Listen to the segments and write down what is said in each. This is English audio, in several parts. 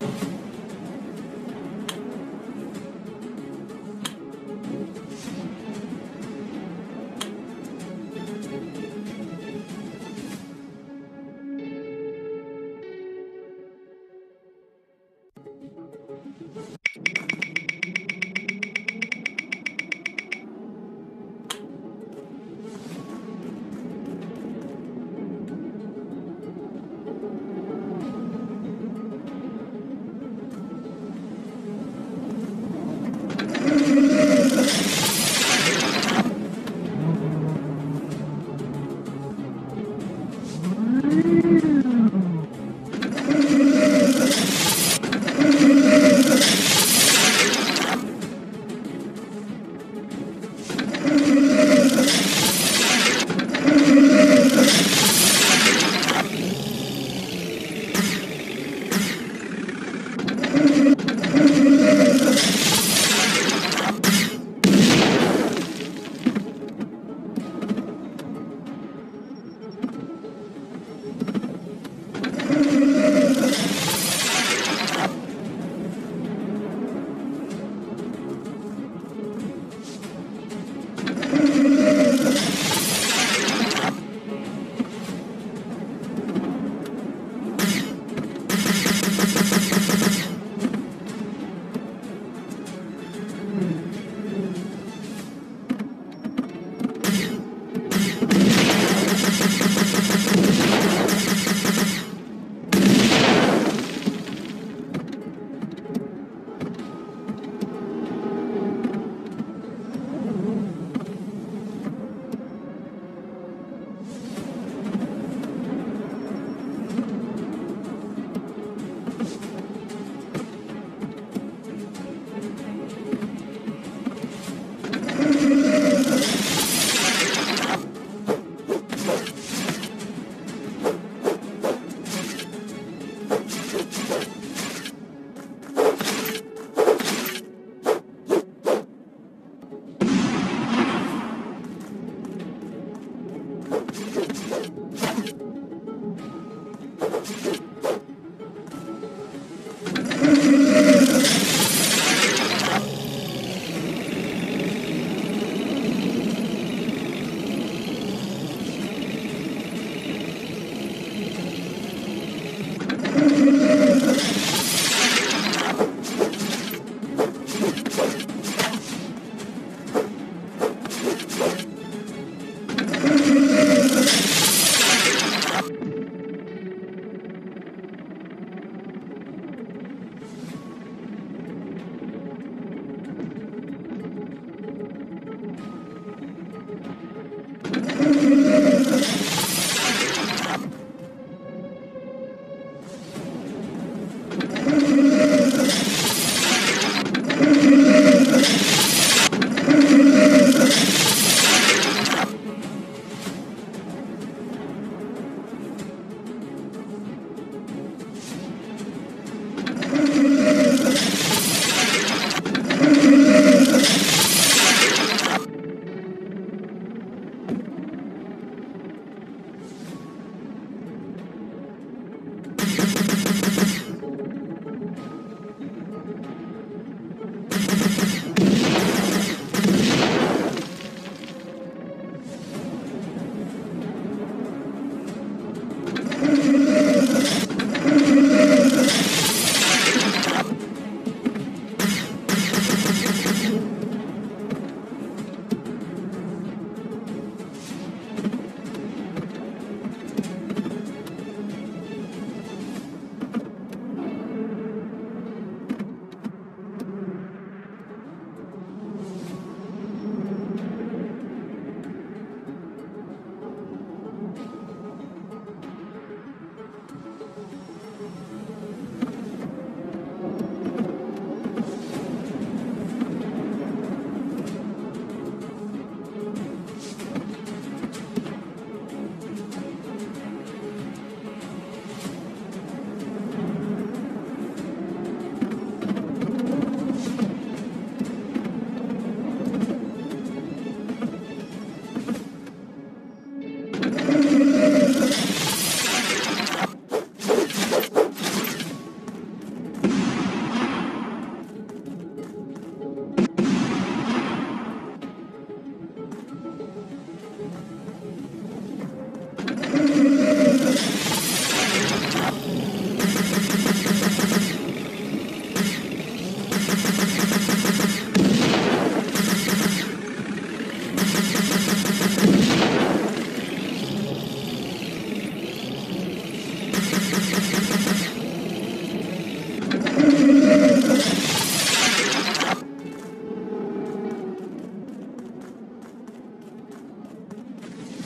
you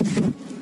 Thank